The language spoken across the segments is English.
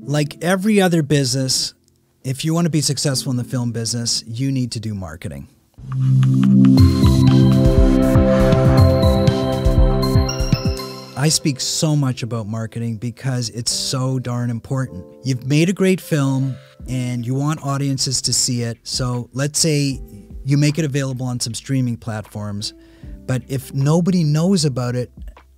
Like every other business, if you want to be successful in the film business, you need to do marketing. I speak so much about marketing because it's so darn important. You've made a great film and you want audiences to see it. So let's say you make it available on some streaming platforms, but if nobody knows about it,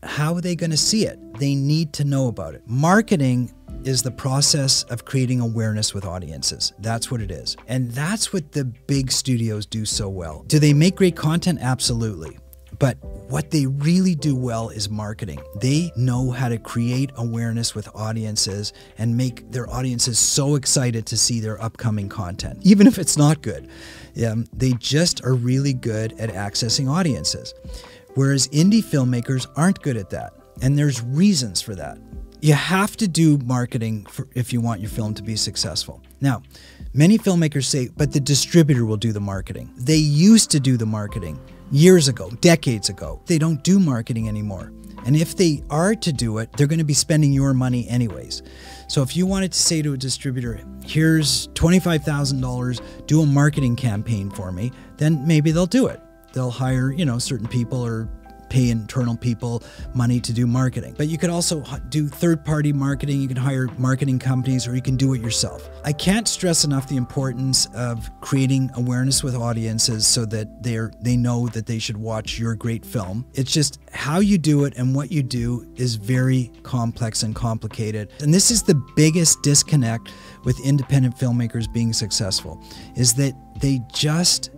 how are they going to see it? They need to know about it. Marketing is the process of creating awareness with audiences. That's what it is. And that's what the big studios do so well. Do they make great content? Absolutely. But what they really do well is marketing. They know how to create awareness with audiences and make their audiences so excited to see their upcoming content, even if it's not good. Um, they just are really good at accessing audiences. Whereas indie filmmakers aren't good at that. And there's reasons for that. You have to do marketing for, if you want your film to be successful. Now, many filmmakers say, but the distributor will do the marketing. They used to do the marketing years ago, decades ago. They don't do marketing anymore. And if they are to do it, they're going to be spending your money anyways. So if you wanted to say to a distributor, here's $25,000, do a marketing campaign for me, then maybe they'll do it. They'll hire, you know, certain people or pay internal people money to do marketing. But you could also do third party marketing, you can hire marketing companies, or you can do it yourself. I can't stress enough the importance of creating awareness with audiences so that they're they know that they should watch your great film. It's just how you do it and what you do is very complex and complicated. And this is the biggest disconnect with independent filmmakers being successful is that they just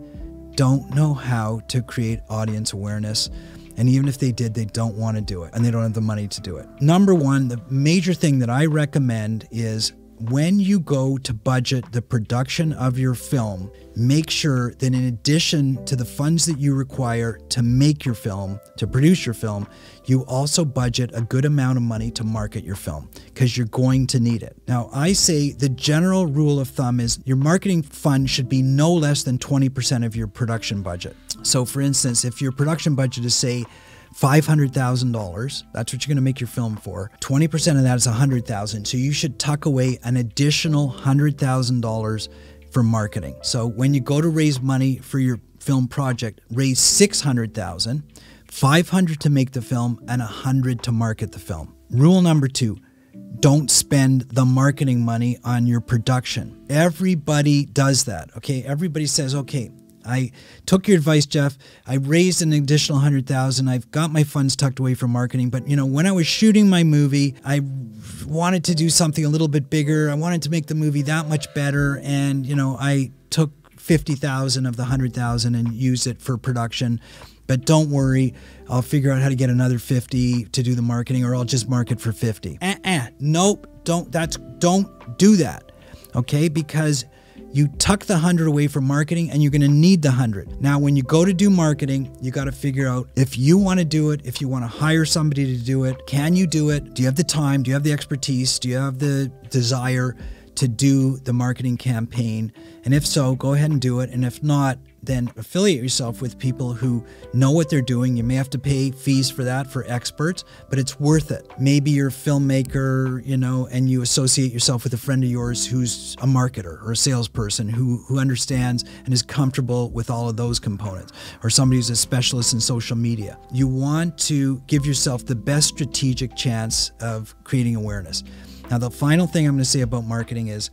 don't know how to create audience awareness and even if they did, they don't want to do it and they don't have the money to do it. Number one, the major thing that I recommend is when you go to budget the production of your film, make sure that in addition to the funds that you require to make your film, to produce your film, you also budget a good amount of money to market your film because you're going to need it. Now, I say the general rule of thumb is your marketing fund should be no less than 20% of your production budget. So, for instance, if your production budget is, say, $500,000. That's what you're going to make your film for. 20% of that is 100,000. So you should tuck away an additional $100,000 for marketing. So when you go to raise money for your film project, raise 600,000, 500 to make the film and 100 to market the film. Rule number 2, don't spend the marketing money on your production. Everybody does that, okay? Everybody says, "Okay, I took your advice, Jeff. I raised an additional hundred thousand. I've got my funds tucked away for marketing. But you know, when I was shooting my movie, I wanted to do something a little bit bigger. I wanted to make the movie that much better, and you know, I took fifty thousand of the hundred thousand and used it for production. But don't worry, I'll figure out how to get another fifty to do the marketing, or I'll just market for fifty. Uh, uh, nope, don't. That's don't do that. Okay, because you tuck the 100 away from marketing and you're going to need the 100. Now, when you go to do marketing, you got to figure out if you want to do it, if you want to hire somebody to do it, can you do it? Do you have the time? Do you have the expertise? Do you have the desire to do the marketing campaign? And if so, go ahead and do it. And if not, then affiliate yourself with people who know what they're doing. You may have to pay fees for that for experts, but it's worth it. Maybe you're a filmmaker, you know, and you associate yourself with a friend of yours who's a marketer or a salesperson who, who understands and is comfortable with all of those components, or somebody who's a specialist in social media. You want to give yourself the best strategic chance of creating awareness. Now, the final thing I'm going to say about marketing is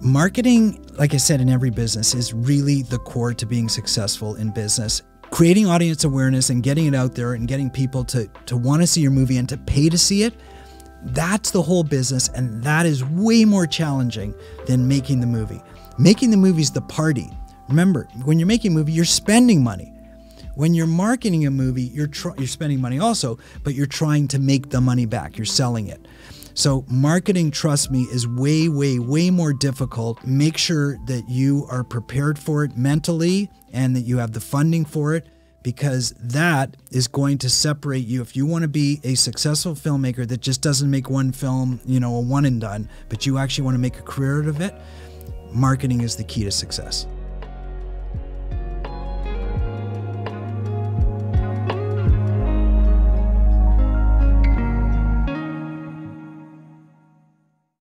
marketing, like I said, in every business, is really the core to being successful in business. Creating audience awareness and getting it out there and getting people to, to want to see your movie and to pay to see it, that's the whole business. And that is way more challenging than making the movie. Making the movie is the party. Remember, when you're making a movie, you're spending money. When you're marketing a movie, you're you're spending money also, but you're trying to make the money back. You're selling it. So, marketing, trust me, is way, way, way more difficult. Make sure that you are prepared for it mentally and that you have the funding for it because that is going to separate you. If you want to be a successful filmmaker that just doesn't make one film, you know, a one and done, but you actually want to make a career out of it, marketing is the key to success.